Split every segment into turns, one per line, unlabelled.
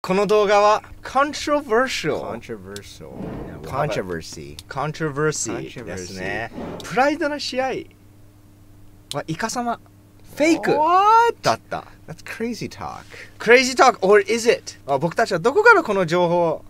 この動画は controversial
Controversial. Controversy.
controversy ですねプライドの試合はイカ様フェイク
What?
だった
That's crazy talk.
Crazy talk or is it? あ僕たちはどこからこの情報を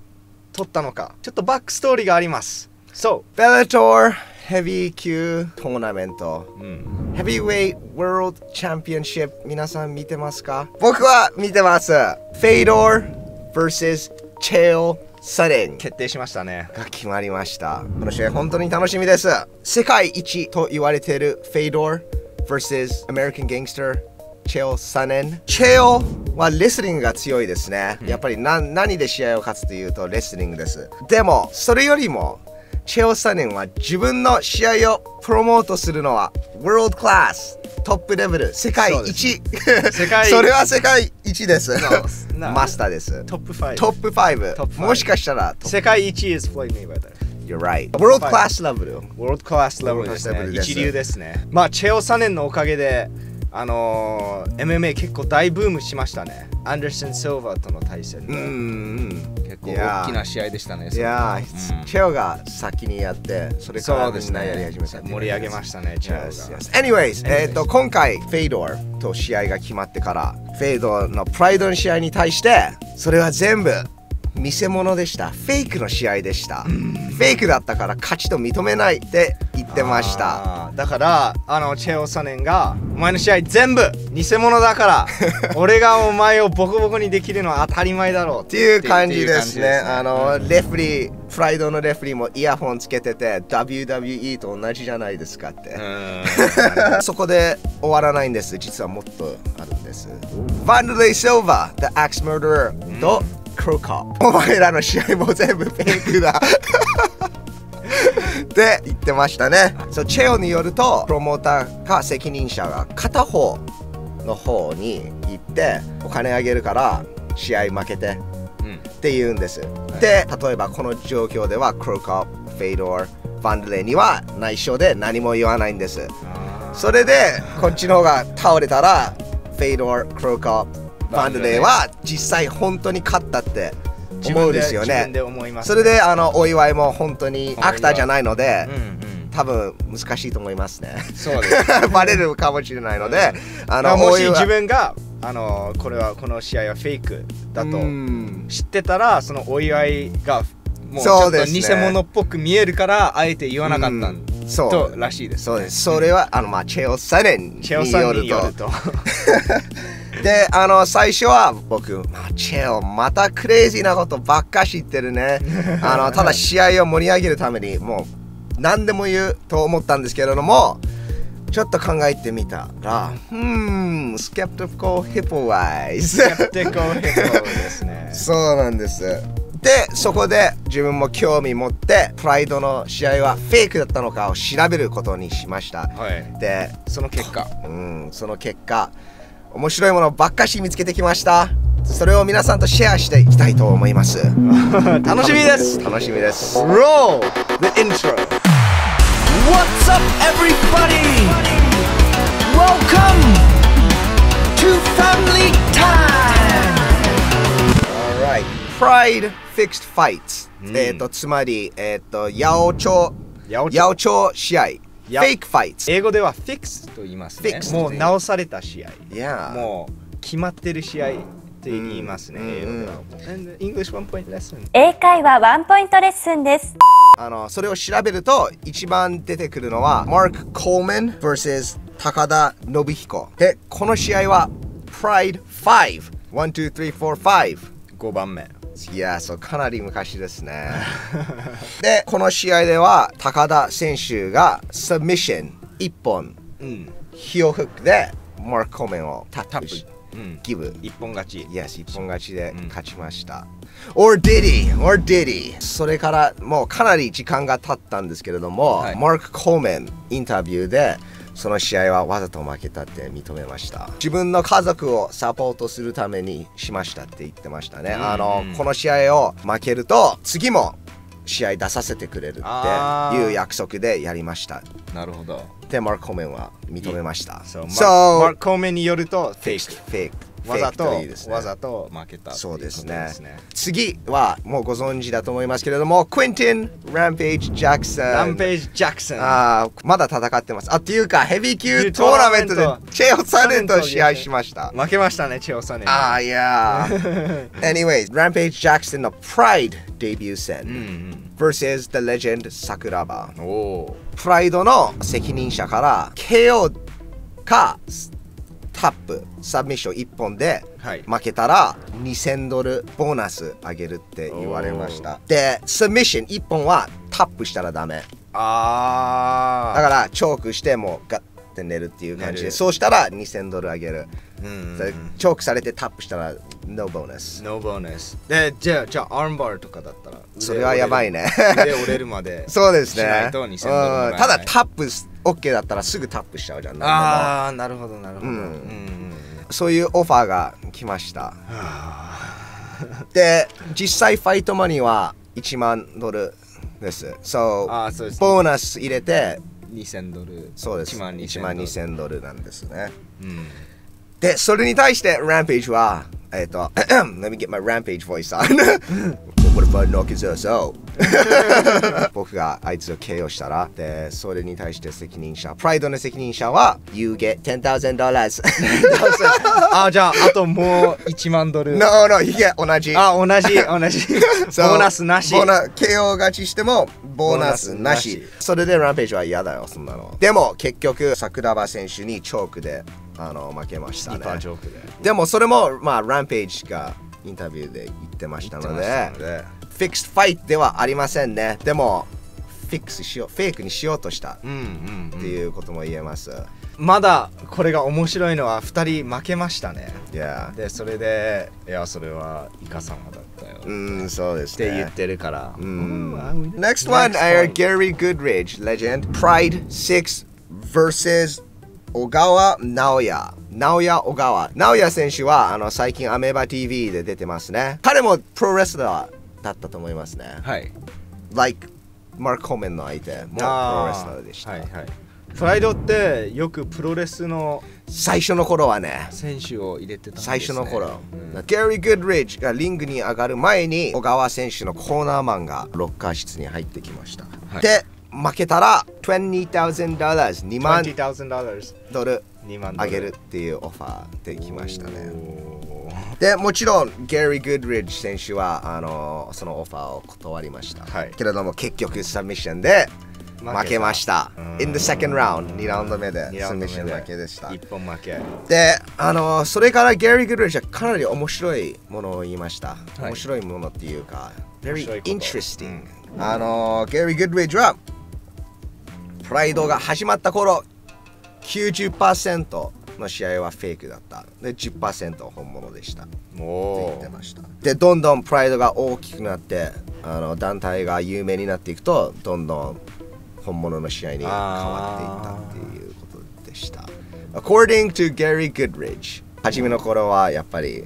取ったのかちょっとバックストーリーがありますそ
Bellator Heavy Q トーナメント。
う、うん、
Heavyweight World Championship 皆さん見てますか僕は見てます。フェイドー vs チェオ・サレン
決定しましたね
が決まりました。この試合本当に楽しみです。世界一と言われているフェイドー vs American Gangster チェオ・サネン。チェオはレスリングが強いですね。やっぱり何何で試合を勝つというとレスリングです。でも、それよりもチェオ・サネンは自分の試合をプロモートするのはワールドクラストップレベル世界一。
世界
それは世界一です。
な
マスターです。
トップ5
トップ5
トップ5
もしかしたら
世界一 is Floyd Mayweather
You're right ワールドクラスレベル
ワールドクラスレベルですね。一流ですね。まあチェオ・サネンのおかげであのー、MMA 結構大ブームしましたね。アンダーソン・シルバーとの対戦で、
結構大きな試合でしたね。
いやチェオが先にやってそれからみんなやり始めた。っていう
盛り上げましたねチェオが。
Yes, yes. Anyways, えっと今回フェイドーと試合が決まってからフェイドーのプライドの試合に対してそれは全部偽物でした。フェイクの試合でした。フェイクだったから勝ちと認めないって言ってました。
だからあのチェオ・サネンがお前の試合全部偽物だから 俺がお前をボコボコにできるのは当たり前だろう
っていう感じですね。
ね。
あのレフリープライドのレフリーもイヤホンつけてて WWE と同じじゃないですかって。そこで終わらないんです。実はもっとあるんです。バンドレイ・シルバー、The Axe Murderer とクロコップ。お前らの試合も全部フェイクだ。って言ってましたね。そうチェオによると、プロモーターか責任者が片方の方に行って、お金あげるから試合負けて
うん
って言うんです。で、例えばこの状況では、クロコップ、フェイドー、バンドレイには内緒で何も言わないんです。それでこっちの方が倒れたらフェイドー、クローカー、バンドレイは実際本当に勝ったって思うんですよね。
自分で思います
それであのお祝いも本当にアクターじゃないので
うんうん
多分難しいと思いますね。
そうです。
バレるかもしれないのであ
まあもし
のお祝い
自分があのこれはこの試合はフェイクだと
うん。
知ってたらそのお祝いがもうちょっと偽物っぽく見えるからあえて言わなかったん。
そう。
とらしいです、
そうです。それはあのまあチェオ・サレンによるとであの最初は僕、まあ、チェオまたクレイジーなことばっか知ってるね。あのただ試合を盛り上げるためにもう何でも言うと思ったんですけれどもちょっと考えてみたらうーんスケプティコヒポワイズ
テコヘコですね。
そうなんです。でそこで自分も興味持ってプライドの試合はフェイクだったのかを調べることにしました。
はい。
で
その結果
うん、その結果面白いものばっかし見つけてきました。それを皆さんとシェアしていきたいと思います。
楽しみです。
楽しみです。
Roll the intro.
What's up, everybody? Welcome to Family Time!
Alright. Pride Fixed Fights、
うん
えっ、とつまりえっ、と八百長
八百長。
試合。
や
Fake Fights.
英語では fix と言いますね。
Fixed
もう直された試合。
Yeah
もう決まってる試合って言いますね、
うん
英語では And English one point lesson
英会話ワンポイントレッスンです。
あのそれを調べると一番出てくるのはマーク・コーマン vs 高田信彦でこの試合は Pride 5 1 2 3 4 5
5番目
いやそうかなり昔ですね。でこの試合では高田選手がサブミッション1本
うん。
ヒオフックでマーク・コーメンをタップ。し
うん。
ギブ。
一本勝ち。
Yes 一本勝ちで
うん。
勝ちました、Or did he? Or did he? それからもうかなり時間が経ったんですけれども、
はい。
マーク・コーメンインタビューでその試合はわざと負けたって認めました。自分の家族をサポートするためにしましたって言ってましたね、あのこの試合を負けると次も試合出させてくれるっていう約束でやりました。
なるほど。
でマーク・コーメンは認めました。
So,
そ
Mark,
う
Mark Coleman によると
フェイクフェイクといいですね
わざと負けた
そうです
こと
ね。次はもうご存知だと思いますけれどもクインティン・ランページ・ジャクソン
ランページ・ジャクソン
あーまだ戦ってます。あっていうかヘビー級トーナメントでチェオ・サネンと試合しました。
負けましたねチェオサネ
ああいやー。Anyways ランページ・ジャクソンの Pride デビュー戦、
うん。
versus The Legend 桜庭プライドの責任者から KO かタップサブミッション1本で
はい。
負けたら2000ドルボーナスあげるって言われました。でサブミッション1本はタップしたらダメ。
あ
だからチョークしてもうガッて寝るっていう感じでそうしたら2000ドルあげる、
うんうん
でチョークされてタップしたら No ボーナス。
No ボーナス。でじゃあじゃあアームバーとかだったら
それはやばいね。
腕折れるまで
そうですね。
しないと2000ドルもらえない。
うん。ただタップ OK だったらすぐタップしちゃうじゃん
ああなるほどなるほど
うん
うんうん
そういうオファーが来ました。で、実際ファイトマニーは1万ドルです。そう、
ああそうです
ボーナス入れて、
2000ドル
そうです。
1万2000
1万2000ドルなんですね。
うん
で、それに対して Rampage は、えっ、と、Let me get my Rampage voice on. What if I knock his ass out? 僕があいつを KO したら、で、それに対して責任者、プライドの責任者は、You get $10,000.
ああじゃああともう1万ドル。
no, no, 同じ。
あ同じ同じ。
そう。
ボーナスなし。
ボーナ KO 勝ちしてもボーナスなし。それでランページは嫌だよそんなの。でも結局桜庭選手にチョークであの負けましたね
で
もそれもまあランページがインタビューで言ってましたのでフィックスファイトではありませんね。でもフィックスしようフェイクにしようとしたっていうことも言えます、
まだこれが面白いのは2人負けましたね。
いや。
でそれでいやそれはイカ様だったよ。
うんそうですね。
って言ってるから。
うん。
うん。
Next one, our
one.
Gary Goodridge legend. Pride 6 versus 小川直也。直也小川。直也選手はあの最近アメーバ TV で出てますね。彼もプロレスラーだったと思いますね。
はい。
Like マーク・コーメンの相手もプロレスラーでした。
はいはい。プライドってよくプロレスの
最初の頃はね、
選手を入れてたね、
最初の頃、
うん
ギャリー・グッドリッジがリングに上がる前に小川選手のコーナーマンがロッカー室に入ってきました。
はい
で、負けたら20,000 dollars 2万
$20,000
ドル
2万ドル。
あげるっていうオファーできましたね。でもちろんギャリー・グッドリッジ選手はあのそのオファーを断りました。
はい。
けれども結局サミッションで負けました。
うん
In the second round 2ラウンド目で
二ラウンド目
サミッション負けでした。
一本負け。
で、あのそれからギャリー・グッドリッジはかなり面白いものを言いました。
い。
面白いものっていうか、
面
very interesting、あのギャリー・グッドリッジはプライドが始まった頃90%の試合はフェイクだった。で、10%本物でした。って言
お
ってました。で、どんどんプライドが大きくなって、あの団体が有名になっていくと、どんどん本物の試合に変わっていったっていうことでした。According to Gary Goodridge、初めの頃はやっぱり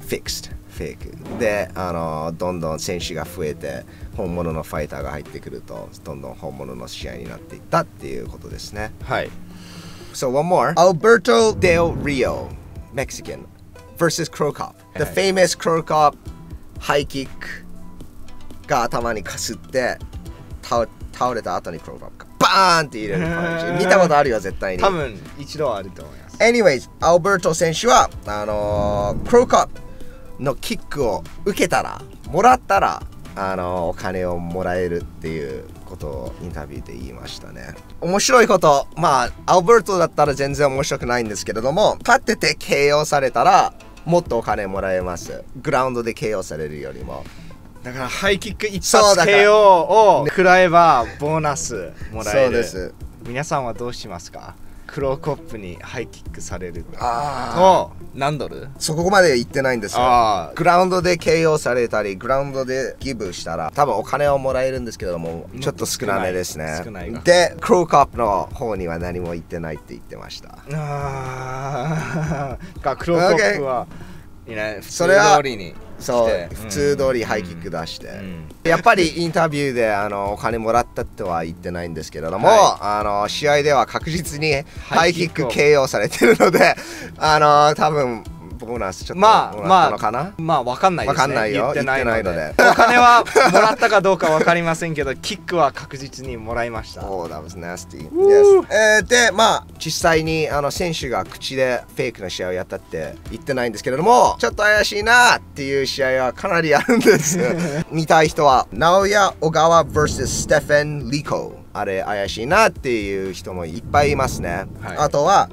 fixed、フェイク。で、あのどんどん選手が増えて、本物のファイターが入ってくると、どんどん本物の試合になっていったっていうことですね。
はい
So one more. Alberto Del Rio, Mexican, versus Crow Cop. The famous Crow Cop high kick が頭にかすって倒倒れた後に Crow Cop がバーンって入れるパンチ。見たことあるよ、絶対に。
多分一度はあると思います
Anyways、アルベルト選手は、あのー、クローカップのキックを受けたら、もらったら、あのーお金をもらえるっていうことをインタビューで言いましたね。面白いこと、まあ、アルベルトだったら全然面白くないんですけれども、勝ってて KO されたら、もっとお金もらえます。グラウンドで KO されるよりも。
だからハイキック一発 KO を食らえばボーナスもらえる
そうです。
皆さんはどうしますか？黒コップにハイキックされる
あ
と何ドル？
そこまで言ってないんですよ。
あー。
グラウンドで KO されたり、グラウンドでギブしたら、多分お金をもらえるんですけども、ちょっと少なめですね。で、クローカップの方には何も言ってないって言ってました。
あー。が黒コップは、いない普
それは
通通りに
そう普通通りハイキック出して。
うん。
やっぱりインタビューであのお金もらったとは言ってないんですけれども、
は
あの試合では確実にハイキック KO されてるので、あの多分ボーナスちょっと
まあまあまあわかんないですね
わかんないよ
言ってないのでお金はもらったかどうかわかりませんけど キックは確実にもらいました
Oh, that was nasty. Yes. えーで、まあ、実際にあの選手が口でフェイクな試合をやったって言ってないんですけれども、ちょっと怪しいなっていう試合はかなりあるんです。見たい人は、直哉小川 vs ステフェン・リコ。あれ怪しいなっていう人もいっぱいいますね。
はい
あとは、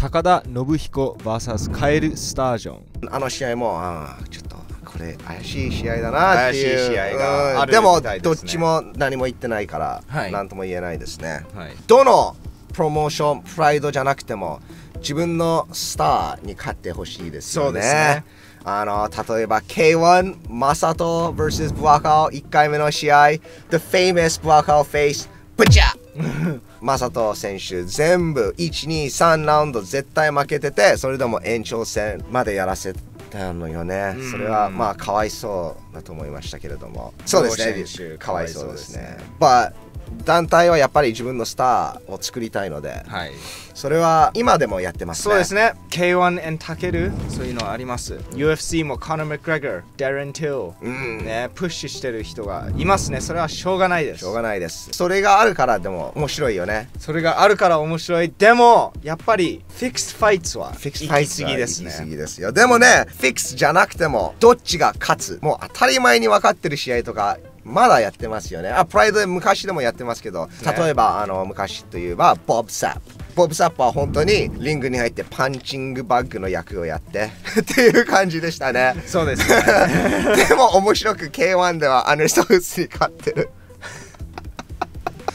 高田信彦 VS カエル・スタージョン。
あの試合も、あーちょっとこれ怪しい試合だなっていう。
怪しい試合がある
うん。でも
みたいですね。
どっちも何も言ってないから、
はい。
なんとも言えないですね。
はい。
どのプロモーションプライドじゃなくても自分のスターに勝ってほしいですよね。
そうですね。
あの例えば K1 マサト vs ブワカオ1回目の試合。The famous ブワカオフェイスブチャ マサト選手全部123ラウンド絶対負けててそれでも延長戦までやらせたのよね。
うん。
それはまあかわいそうだと思いましたけれども。そうですね。
両選手
かわいそうですね。
かわいそうですね。
But 団体はやっぱり自分のスターを作りたいので
はい。
それは今でもやってますね。
そうですね。K1 and タケルそういうのあります。UFC もコナー・マクグレガーダレン・ティ
うん。
ルねプッシュしてる人がいますね。それはしょうがないです。
しょうがないです。それがあるからでも面白いよね。
それがあるから面白い。でもやっぱりフィクスファイツは
フィクス
行
ファイツ
き過ぎですね。
行き過ぎですよ。でもねフィクスじゃなくてもどっちが勝つ？もう当たり前に分かってる試合とかまだやってますよね。あプライドで昔でもやってますけど例えば、あの昔といえばボブ・サップボブ・サップは本当にリングに入ってパンチングバッグの役をやって っていう感じでしたね。
そうですね。
でも面白く K1 ではアネストフスに勝ってる。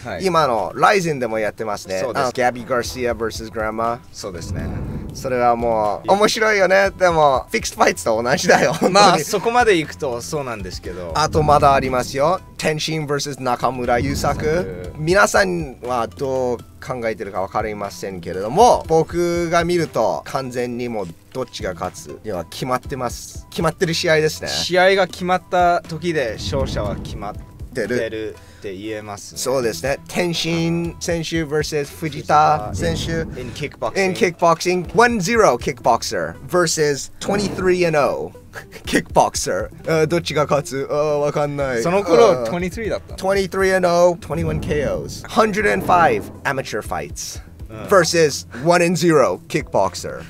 はい。
今のライゼンでもやってますね。
そうです。
ギャビー・ガーシア vs グラマ
そうですね
それはもう面白いよね。でもフィクスファイツと同じだよ。
まあそこまで行くとそうなんですけど。
あとまだありますよ。天心 vs 中村優作皆さんはどう考えてるか分かりませんけれども僕が見ると完全にもうどっちが勝つ。には決まってます。決まってる試合ですね。
試合が決まった時で勝者は決まって
る
って言えます、ね、
そうですね。天心選手 versus 藤田選手。
In, in kickboxing.
In kickboxing. 1-0 kickboxer versus 23-0 kickboxer. Uh, あどっちが勝つあわかんない。
その頃23だった。
23-0, 21 KOs. 105 amateur fights uh. versus 1-0 kickboxer.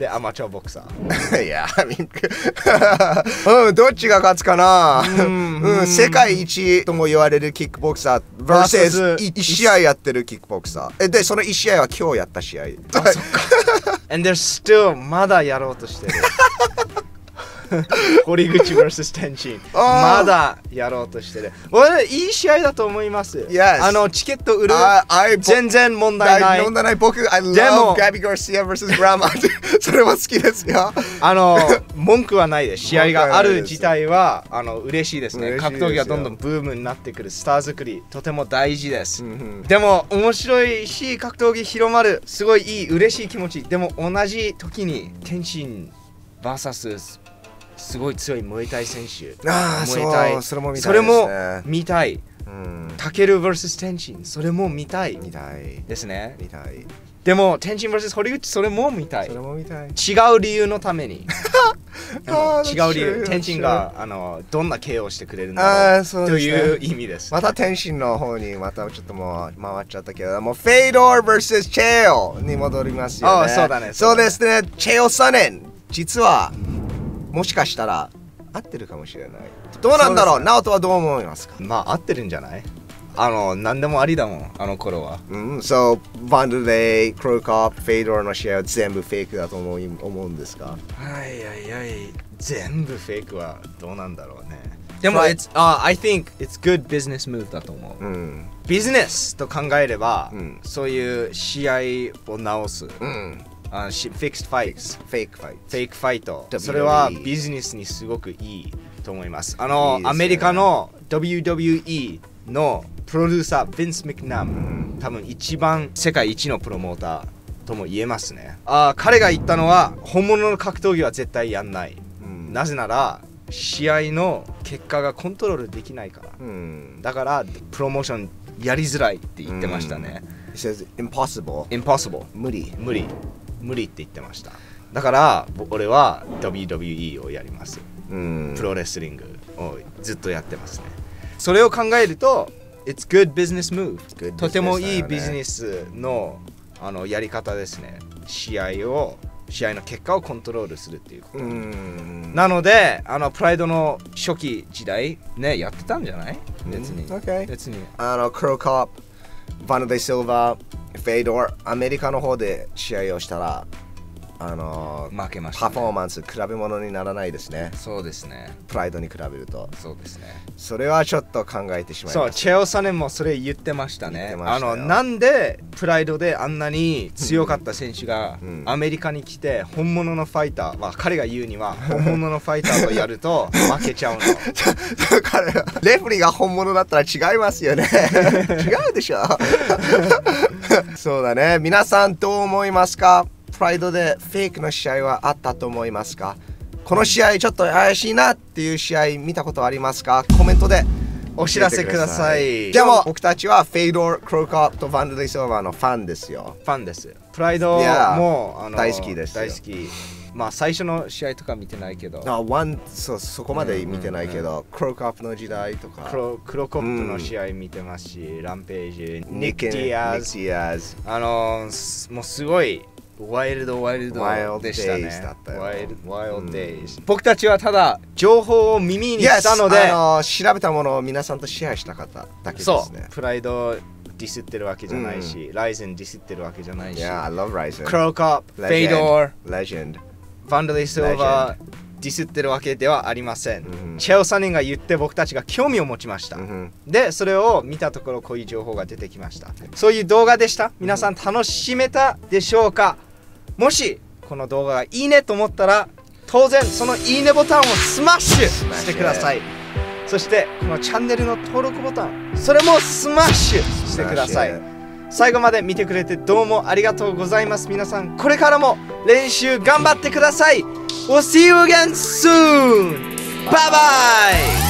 でアマチュアボクサー。
いや、I mean うん、どっちが勝つかな、うん。世界一とも言われるキックボクサー versus
versus
1試合やってるキックボクサー。えで、その1試合は今日やった試合。
and they're still まだやろうとしてる 堀口 vs 天心。まだやろうとしてる。俺いい試合だと思います。
Yes
あのチケット売る。
あ I
全然問題ない。
問題ない僕、I love Gabby Garcia vs. Grandma それは好きですよ。
あの文句はないです。試合がある自体はあの嬉しいですね。格闘技がどんどんブームになってくるスター作りとても大事です、
ん。
でも面白いし格闘技広まるすごいいい嬉しい気持ち。でも同じ時に天心 VS すごい強いムエタイ選手。
あー
ムエタイ。
そうそれも見たい
それも見たい。
うん、
タケル VS 天心それも見たい。
見たい。
ですね。
見たい。
でも天心 VS 堀口それも見たい。
それも見たい。
違う理由のために。違う理由。天心があのどんな KO をしてくれるん
あ
だろう。
ーそうですね。
という意味です。
また天心の方にまたちょっともう回っちゃったけどもフェイドー vs チェオに戻りますよね。
あそうだね。
そ
そう
ですね。チェオサネン。実はもしかしたら合ってるかもしれない。どうなんだろう？
そうですね。
はどう思いますか？
まあ合ってるんじゃない？あの何でもありだもんあの頃は。
うん、そう、バンドレイ、クローカープ、フェイドーの試合は全部フェイクだと思い思うんですか？
はいはいはい。全部フェイクはどうなんだろうね。でも、it's, uh, I think it's good business move だと思う、
うん。
ビジネスと考えれば、
うん。
そういう試合を直す、
うん。
あし fix fight fake fi fake
fight
それはビジネスにすごくいいと思います。あの
ね。
アメリカの WWE のプロデューサーヴィンス・ミクナム、多分一番世界一のプロモーターとも言えますね。あー彼が言ったのは本物の格闘技は絶対やんない、
うん。
なぜなら試合の結果がコントロールできないから。
うん。
だからプロモーションやりづらいって言ってましたね、
says impossible.
impossible
無理。
無理無理って言ってました。だからぼ俺は WWE をやります。
うん。
プロレスリングをずっとやってますね。それを考えると It's good business move
good business
とてもいいビジネスのあのやり方ですね。試合を試合の結果をコントロールするっていうこと、
うん。
なのであのプライドの初期時代ねやってたんじゃない？別に、別に。
あのクロコップバンドデイ・シルバーフェイドーアメリカの方で試合をしたらあの
負けました、ね、
パフォーマンス比べ物にならないですね。
そうですね。
プライドに比べると。
そうですね。
それはちょっと考えてしまい
そう
ます
チェオサネンもそれ言ってましたね。あのなんでプライドであんなに強かった選手が
うん。
アメリカに来て本物のファイター、まあ、彼が言うには本物のファイターとやると 負けちゃうの。
レフェリーが本物だったら違いますよね。違うでしょそうだね。皆さんどう思いますか？プライドでフェイクの試合はあったと思いますか？この試合ちょっと怪しいなっていう試合見たことありますか？コメントで
お知らせください。
でも僕たちはフェイドー、クローカーとバンダレイ・シルバのファンですよ。
ファンです。プライドも
大好きですよ。
大好きまあ最初の試合とか見てないけど。
あワンそそこまで見てないけど、クローカープの時代とか。
クロクロコップの試合見てますし、ランページニック・ディアズ
ディアズ
あのーすもうすごいwild
wild
でしたね。 wild wild
うん。
days 僕たちはただ情報を耳にしたので、
Yes あの調べたものを皆さんとシェアしたかっただけです
そ
ね
うプライドディスってるわけじゃないし、ライジンディスってるわけじゃないし。
Yeah, I love Rizin
クローコップフェイドー
Legend
バンダレイ・シルバディスってるわけではありません、
うん。
チェール・ソネンが言って僕たちが興味を持ちました、
うん。
でそれを見たところこういう情報が出てきました。そういう動画でした。皆さん楽しめたでしょうか？もしこの動画がいいねと思ったら当然そのいいねボタンをスマッシュしてください。そしてこのチャンネルの登録ボタンそれもスマッシュしてください最後まで見てくれてどうもありがとうございます皆さんこれからも練習頑張ってください We'll see you again soon! Bye bye!